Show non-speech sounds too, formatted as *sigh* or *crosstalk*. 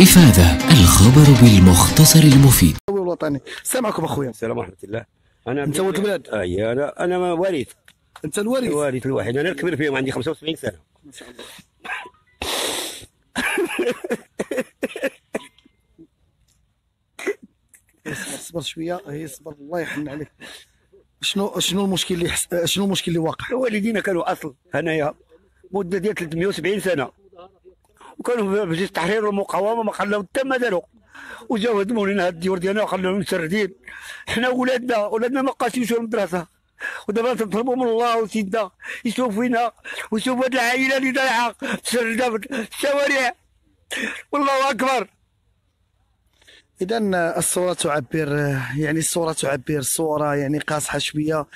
إفادة الخبر بالمختصر المفيد. الوطني سامعكم اخويا السلام ورحمة الله. أنا أنت ولد البلاد اي أنا أنا وارث. أنت الوريث الوارث الوحيد أنا الكبير فيهم عندي 75 سنة. ما شاء الله. *laughs* اصبر اصبر شوية. هي اصبر الله يحن عليك. شنو شنو المشكل اللي حس... شنو المشكل اللي واقع؟ والدينا كانوا أصل. هنايا مدة ديال 370 سنة. وكانوا في التحرير والمقاومة ما خلاو حتى ما داروا. وجاو هدموا لنا الديور ديالنا وخلاونا مسردين حنا ولادنا ولادنا ما بقاش يمشيو للمدرسة. ودابا تطلبوا من الله وسيدنا يشوف فينا ويشوف هاد العائلة اللي ضايعة. تسرده في الشوارع. والله أكبر. اذا الصورة تعبر يعني الصورة تعبر صورة يعني قاصحة شوية.